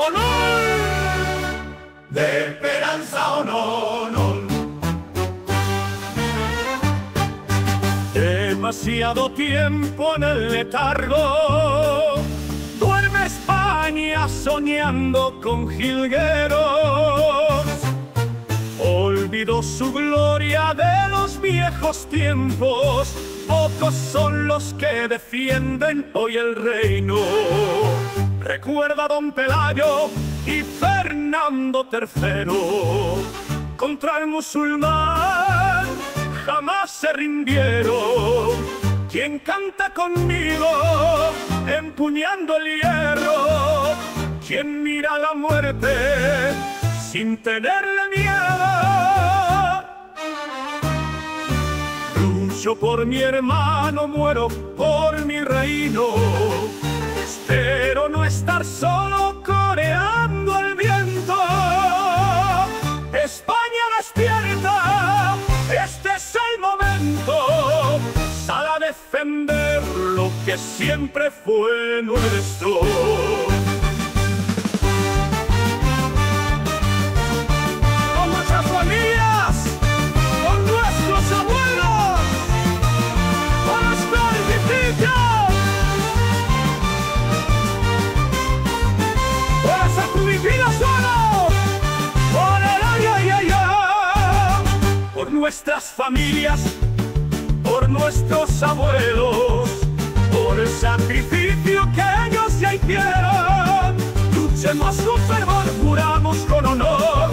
honor, de esperanza honor. Demasiado tiempo en el letargo, duerme España soñando con jilgueros. Olvidó su gloria de los viejos tiempos, pocos son los que defienden hoy el reino. Recuerda a Don Pelayo y Fernando III contra el musulmán jamás se rindieron. Quien canta conmigo, empuñando el hierro, quien mira la muerte sin tenerle miedo. Lucho por mi hermano, muero por mi reino. Solo coreando el viento. España despierta, este es el momento. Sal a defender lo que siempre fue nuestro. Nuestras familias, por nuestros abuelos, por el sacrificio que ellos ya hicieron. Luchemos con fervor, juramos con honor,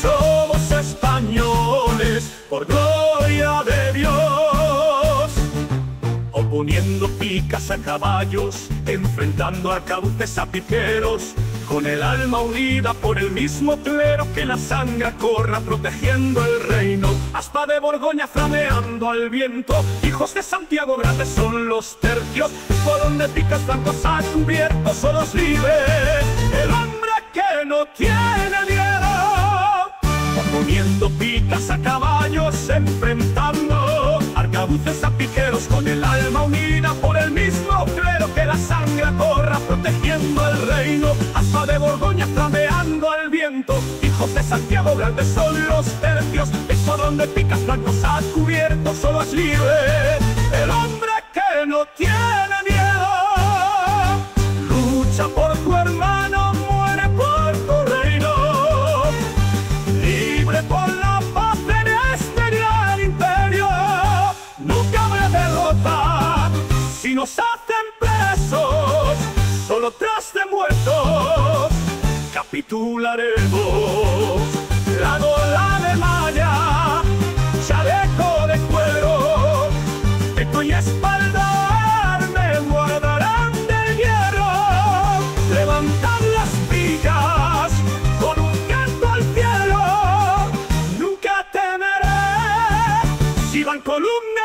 somos españoles, por gloria de Dios. Oponiendo picas a caballos, enfrentando arcabuces a piqueros, con el alma unida por el mismo clero que la sangre corra protegiendo el reino. Aspa de Borgoña flameando al viento, hijos de Santiago grandes son los tercios, por donde picas blancos a cubierto son los libres, el hombre que no tiene miedo. Poniendo picas a caballos, enfrentando arcabuces a piqueros con el alma unida por el mismo clero que la sangre corra protegiendo el reino. Aspa de Borgoña flameando al viento, hijos de Santiago grandes son los tercios, donde picas blancos has cubierto solo es libre. El hombre que no tiene miedo lucha por tu hermano, muere por tu reino libre por la paz en este gran imperio. Nunca habrá derrota si nos hacen presos, solo tras de muertos capitularemos. La columna